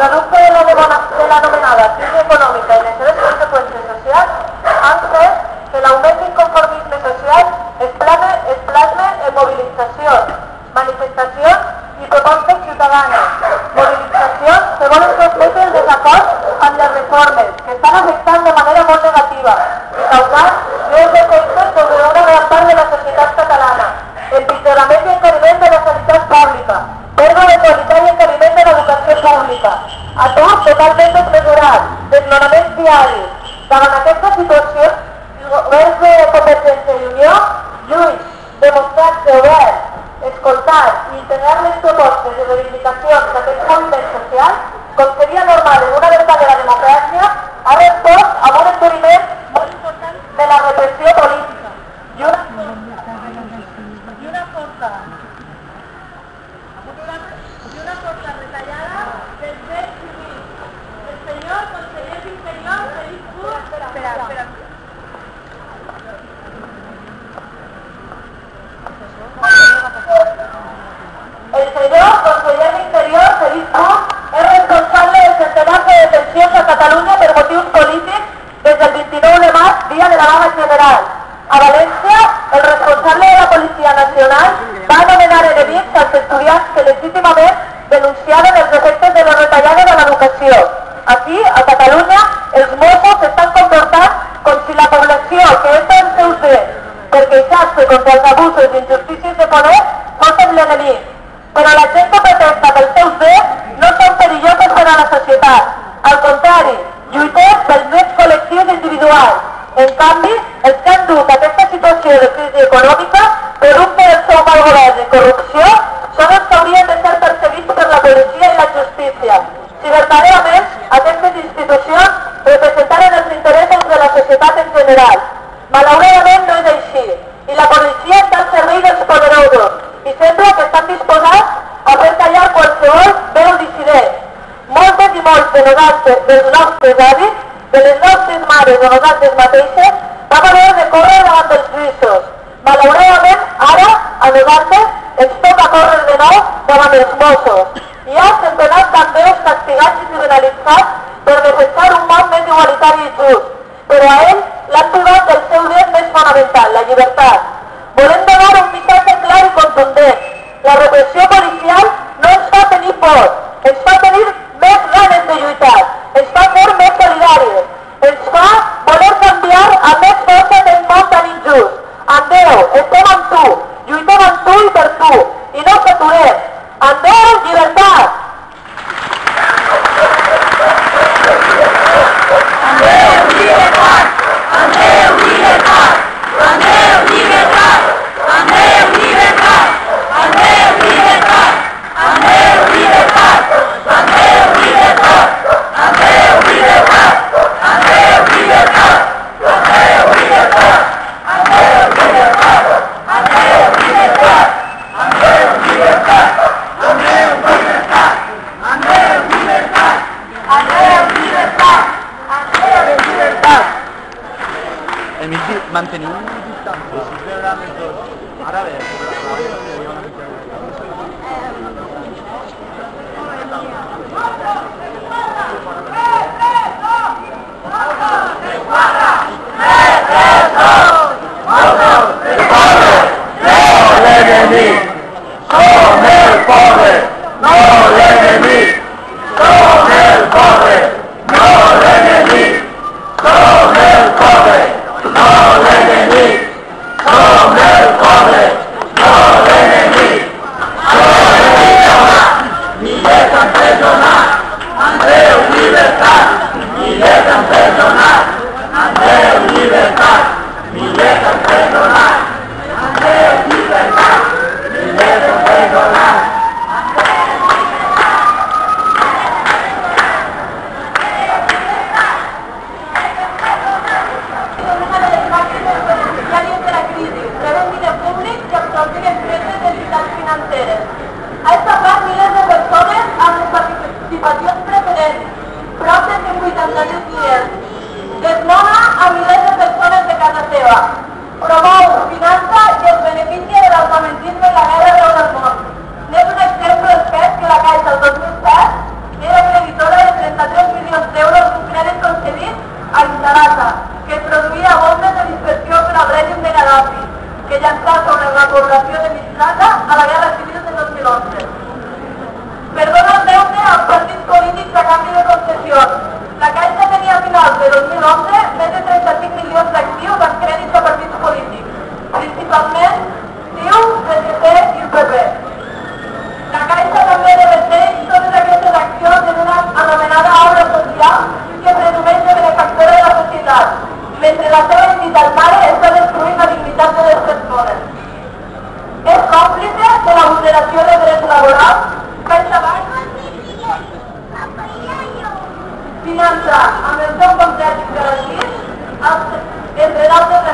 producto de la la denominada crisis económica y las graves consecuencias sociales han fet que l'augment d'inconformisme social es plasme, es plasme en mobilitzacions, manifestacions i propostes ciutadanes. Mobilitzacions que volen transmetre el desacord amb les reformes que están afectant 下午 crisi econòmica, producte del seu mal govern i corrupció, són els que haurien de ser perseguits per la policia i la justícia. Si verdaderament aquestes institucions representaren els interessos de la societat en general. Malauradament no és així, i la policia està al servei dels poderosos, i sembla que estan disposats a fer callar qualsevol veu dissident. Moltes i molts de nosaltres, dels nostres avis, de les nostres mares o nosaltres mateixes, Oh. mantener un distanciamiento árabes. Tarasa, que es produïa bombes de dispersió per al règim de Gaddafi, que llançà sobre la població de Mislata a la Guerra Civil de 2011. Perdona el deute als partits polítics a canvi de concessió. La Caixa tenia a finals de 2011 més de 35 milions d'actius en crèdits a partits polítics, principalment CiU, PSC i el PP. La Caixa també reverteix totes aquestes accions en una anomenada obra social dignidad. La seva entitat mare està destruint la dignitat de les persones. És còmplice de la vulneració de drets laborals el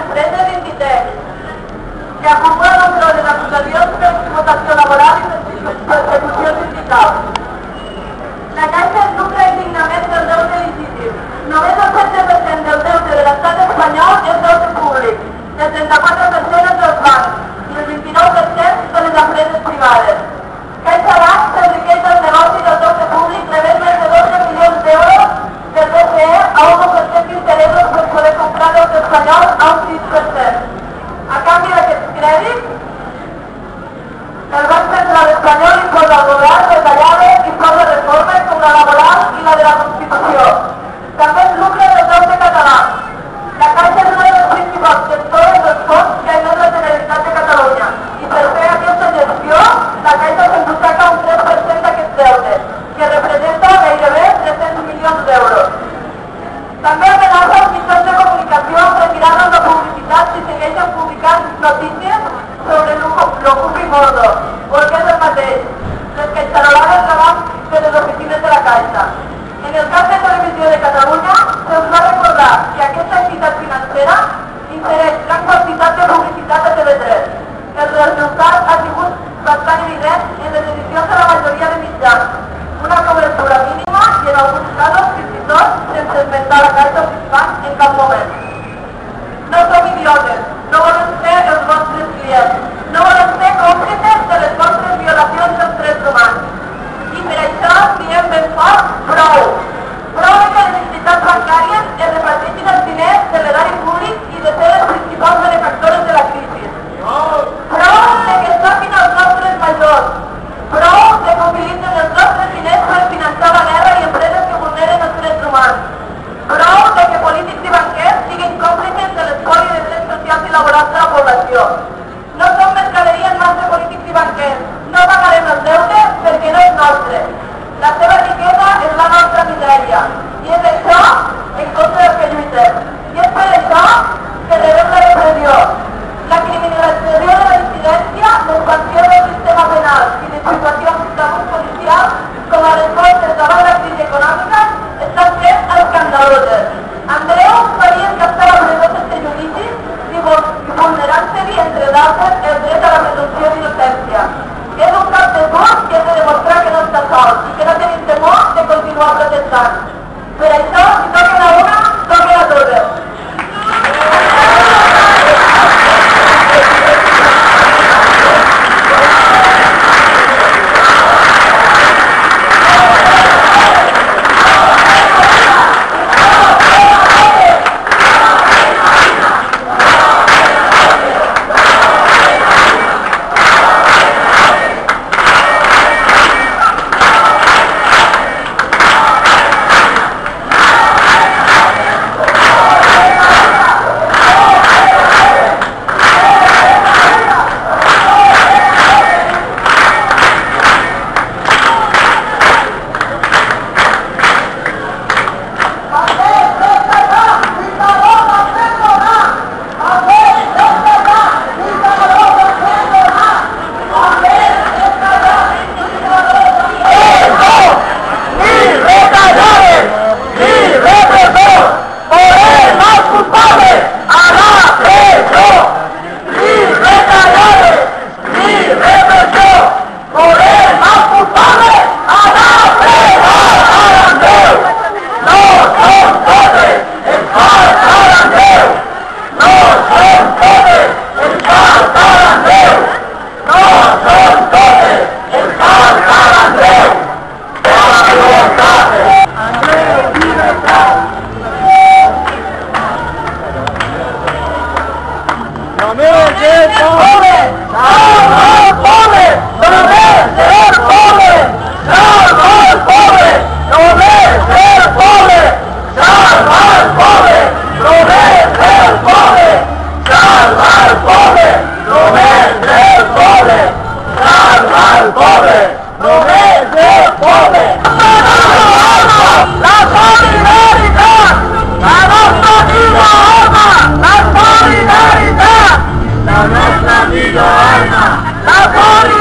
bigorna, da tá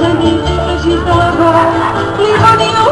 i cada nit s'agitava li venia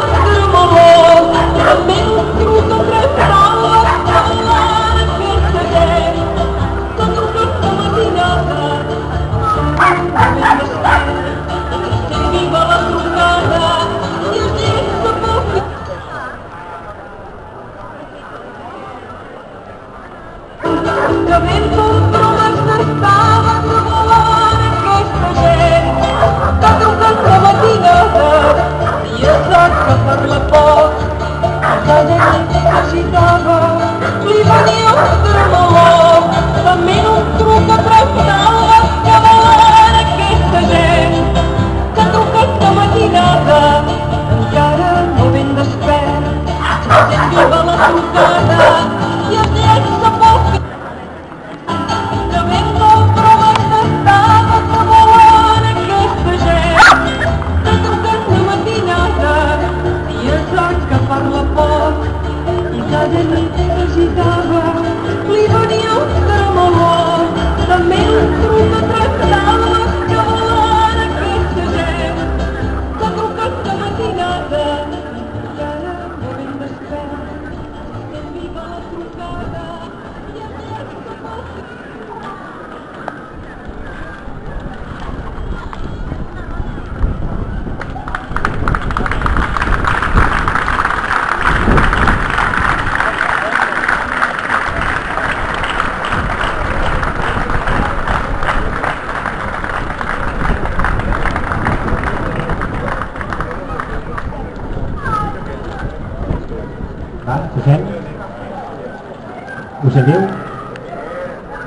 Ho sentiu?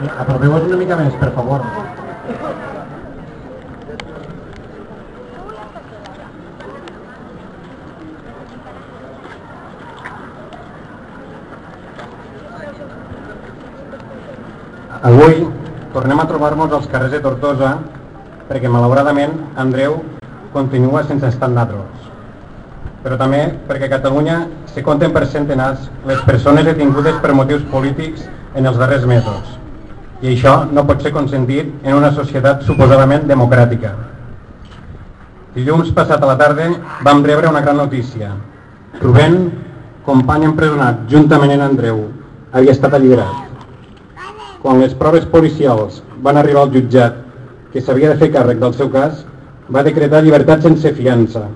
Eh, Apropeu-vos una mica més, per favor. Avui tornem a trobar-nos als carrers de Tortosa perquè malauradament Andreu continua sense estar en natros però també perquè Catalunya se compten per centenars les persones detingudes per motius polítics en els darrers mesos. I això no pot ser consentit en una societat suposadament democràtica. Dilluns passat a la tarda vam rebre una gran notícia. Rubén, company empresonat juntament amb Andreu, havia estat alliberat. Quan les proves policials van arribar al jutjat que s'havia de fer càrrec del seu cas, va decretar llibertat sense fiança,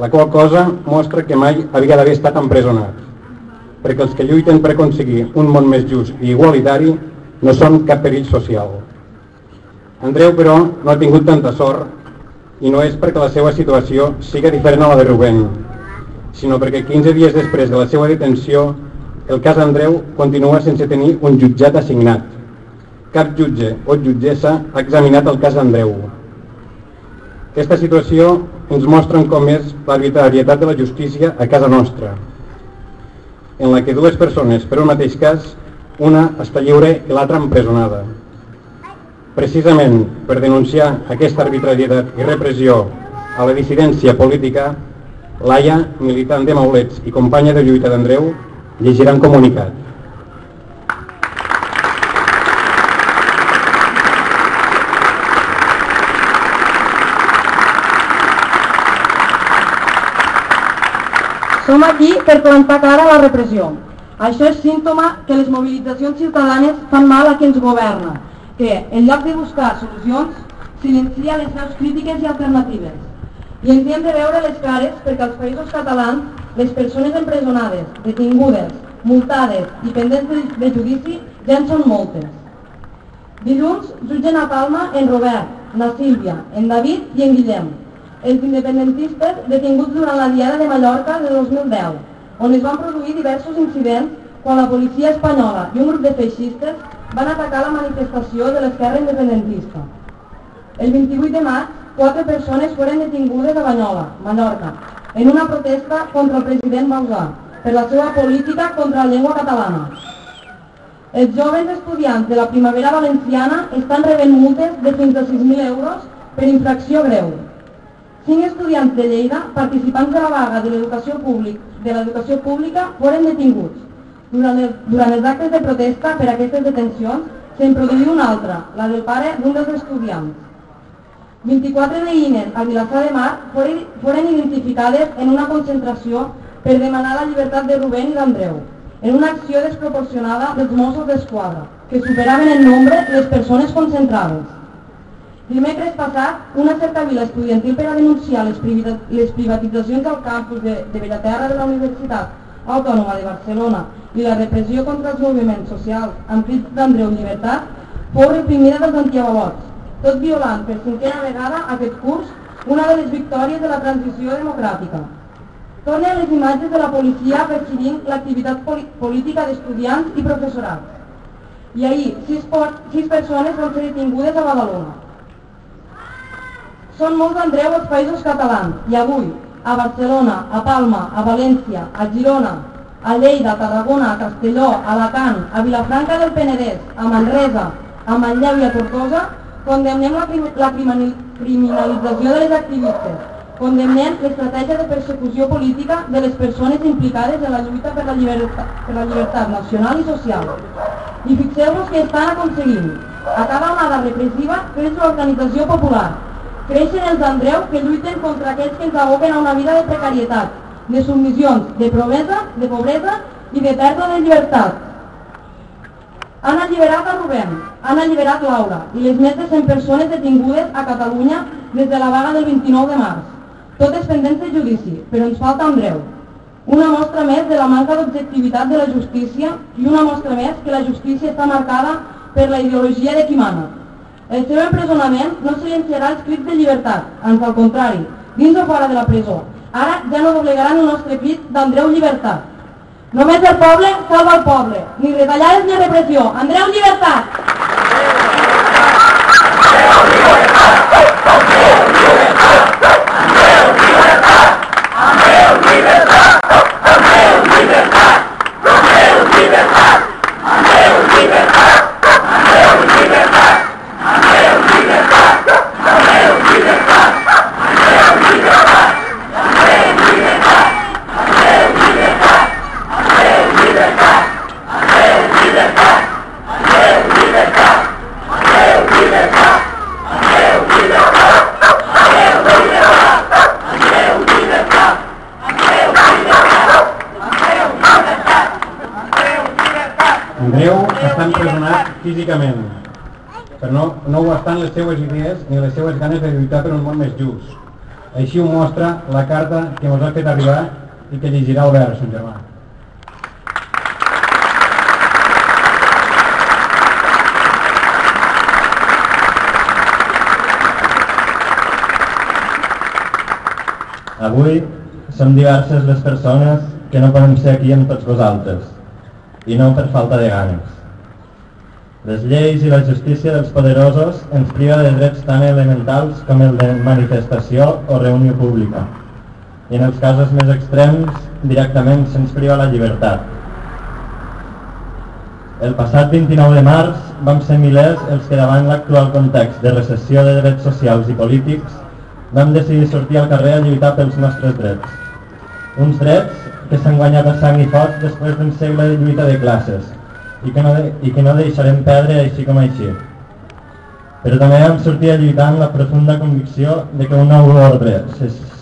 la qual cosa mostra que mai havia d'haver estat empresonat, perquè els que lluiten per aconseguir un món més just i igualitari no són cap perill social. Andreu, però, no ha tingut tanta sort i no és perquè la seva situació siga diferent a la de Rubén, sinó perquè 15 dies després de la seva detenció el cas Andreu continua sense tenir un jutjat assignat. Cap jutge o jutgessa ha examinat el cas Andreu. Aquesta situació ens mostra com és l'arbitrarietat de la justícia a casa nostra, en la que dues persones per un mateix cas, una està lliure i l'altra empresonada. Precisament per denunciar aquesta arbitrarietat i repressió a la dissidència política, Laia, militant de Maulets i companya de lluita d'Andreu, llegirà un comunicat. Som aquí per plantar cara a la repressió. Això és símptoma que les mobilitzacions ciutadanes fan mal a qui ens governa, que, en lloc de buscar solucions, silencia les veus crítiques i alternatives. I ens hi hem de veure les cares perquè als països catalans les persones empresonades, detingudes, multades i pendents de, de judici ja en són moltes. Dilluns jutgen a Palma en Robert, na Sílvia, en David i en Guillem, els independentistes detinguts durant la Diada de Mallorca de 2010, on es van produir diversos incidents quan la policia espanyola i un grup de feixistes van atacar la manifestació de l'esquerra independentista. El 28 de maig, quatre persones foren detingudes a Banyola, Mallorca, en una protesta contra el president Bausà per la seva política contra la llengua catalana. Els joves estudiants de la primavera valenciana estan rebent multes de fins a 6.000 euros per infracció greu. Cinc estudiants de Lleida, participants de la vaga de l'educació públic, de l'educació pública, foren detinguts. Durant, el, durant els actes de protesta per aquestes detencions, se'n produí una altra, la del pare d'un dels estudiants. 24 veïnes a Vilassar de Mar foren, foren identificades en una concentració per demanar la llibertat de Rubén i d'Andreu, en una acció desproporcionada dels Mossos d'Esquadra, que superaven en nombre les persones concentrades. Dimecres passat, una certa vila estudiantil per a denunciar les, privatitzacions del campus de, de Bellaterra de la Universitat Autònoma de Barcelona i la repressió contra els moviments socials amb crits d'Andreu Llibertat fou reprimida dels antiavalots, tot violant per cinquena vegada aquest curs una de les victòries de la transició democràtica. Tornen les imatges de la policia perseguint l'activitat política d'estudiants i professorat. I ahir, sis, sis persones van ser detingudes a Badalona. Són molts Andreu als països catalans. I avui, a Barcelona, a Palma, a València, a Girona, a Lleida, a Tarragona, a Castelló, a Alacant, a Vilafranca del Penedès, a Manresa, a Manlleu i a Tortosa, condemnem la, la criminalització de les activistes, condemnem l'estratègia de persecució política de les persones implicades en la lluita per la llibertat, per la llibertat nacional i social. I fixeu-vos que estan aconseguint. A cada onada repressiva creix l'organització popular, creixen els Andreu que lluiten contra aquells que ens aboquen a una vida de precarietat, de submissions, de pobresa, de pobresa i de pèrdua de llibertat. Han alliberat a Rubén, han alliberat Laura i les més de 100 persones detingudes a Catalunya des de la vaga del 29 de març. Totes pendents de judici, però ens falta Andreu. Una mostra més de la manca d'objectivitat de la justícia i una mostra més que la justícia està marcada per la ideologia de qui mana. El seu empresonament no silenciarà els crits de llibertat, ans al contrari, dins o fora de la presó. Ara ja no doblegaran el nostre crit d'Andreu Llibertat. Només el poble salva el poble, ni retallades ni repressió. Andreu Llibertat! Andreu Llibertat! Andreu Llibertat! Andreu Llibertat! Andreu Llibertat! Físicament, però no, no ho estan les seues idees ni les seues ganes de lluitar per un món més just. Així ho mostra la carta que ens ha fet arribar i que llegirà Albert, son germà. Avui som diverses les persones que no podem ser aquí amb tots vosaltres, i no per falta de ganes. Les lleis i la justícia dels poderosos ens priva de drets tan elementals com el de manifestació o reunió pública, i en els casos més extrems directament se'ns priva la llibertat. El passat 29 de març vam ser milers els que davant l'actual context de recessió de drets socials i polítics vam decidir sortir al carrer a lluitar pels nostres drets. Uns drets que s'han guanyat a sang i foc després d'un segle de lluita de classes i que, no de, i que no deixarem perdre així com així. Però també vam sortir a lluitar amb la profunda convicció de que un nou ordre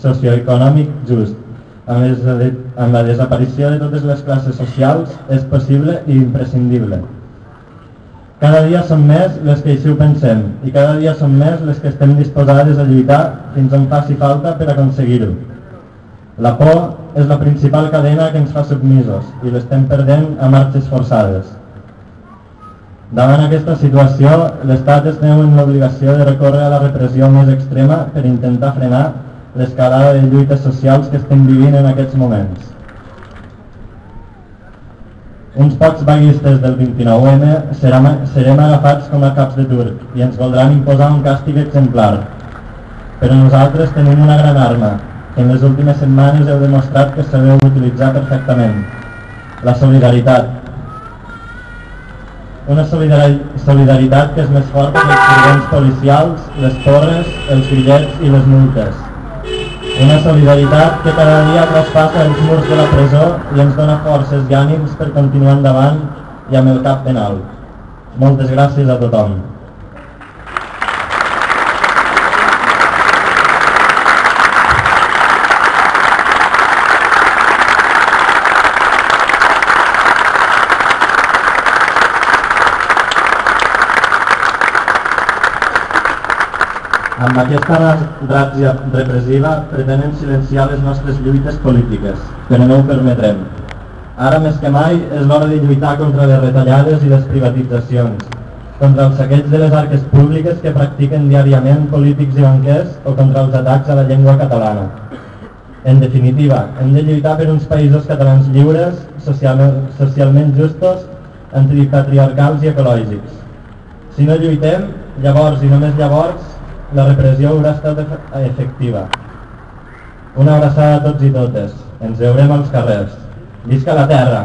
socioeconòmic just, amb, les, amb la desaparició de totes les classes socials, és possible i imprescindible. Cada dia som més les que així ho pensem i cada dia som més les que estem disposades a lluitar fins on faci falta per aconseguir-ho. La por és la principal cadena que ens fa submisos i l'estem perdent a marxes forçades. Davant aquesta situació, l'Estat es veu en l'obligació de recórrer a la repressió més extrema per intentar frenar l'escalada de lluites socials que estem vivint en aquests moments. Uns pocs vaguistes del 29M serem, serem agafats com a caps de turc i ens voldran imposar un càstig exemplar. Però nosaltres tenim una gran arma, que en les últimes setmanes heu demostrat que sabeu utilitzar perfectament. La solidaritat. Una solidari- solidaritat que és més forta que els servents policials, les porres, els grillets i les multes. Una solidaritat que cada dia traspassa els murs de la presó i ens dona forces i ànims per continuar endavant i amb el cap ben alt. Moltes gràcies a tothom. Amb aquesta ràtzia repressiva pretenen silenciar les nostres lluites polítiques, però no ho permetrem. Ara més que mai és l'hora de lluitar contra les retallades i les privatitzacions, contra els saqueig de les arques públiques que practiquen diàriament polítics i banquers o contra els atacs a la llengua catalana. En definitiva, hem de lluitar per uns països catalans lliures, social, socialment justos, antipatriarcals i ecològics. Si no lluitem, llavors i només llavors, la repressió haurà estat efe- efectiva. Una abraçada a tots i totes. Ens veurem als carrers. Visca la terra!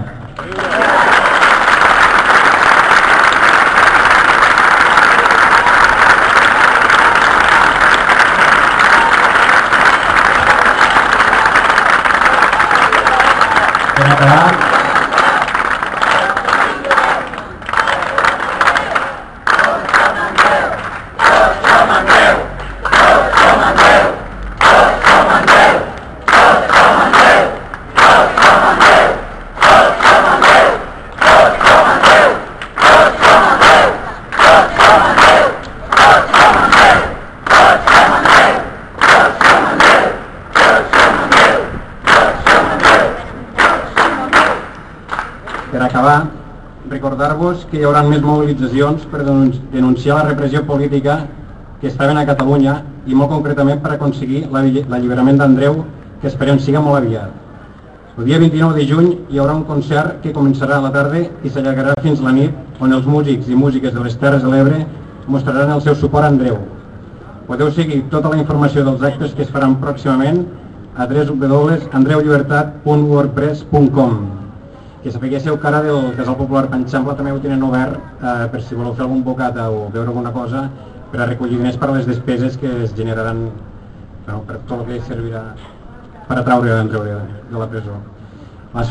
Acabar, Per acabar, recordar-vos que hi haurà més mobilitzacions per denun- denunciar la repressió política que estaven a Catalunya i molt concretament per aconseguir l'alli- l'alliberament d'Andreu, que esperem siga molt aviat. El dia 29 de juny hi haurà un concert que començarà a la tarda i s'allargarà fins la nit, on els músics i músiques de les Terres de l'Ebre mostraran el seu suport a Andreu. Podeu seguir tota la informació dels actes que es faran pròximament a www.andreullibertat.wordpress.com que sapiguéssiu que ara del Casal Popular Panxampla també ho tenen obert eh, per si voleu fer algun bocata o veure alguna cosa per a recollir diners per a les despeses que es generaran bueno, per tot el que servirà per atraure d'Andreu de, de la presó. La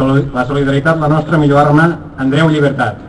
solidaritat, la nostra millor arma, Andreu Llibertat.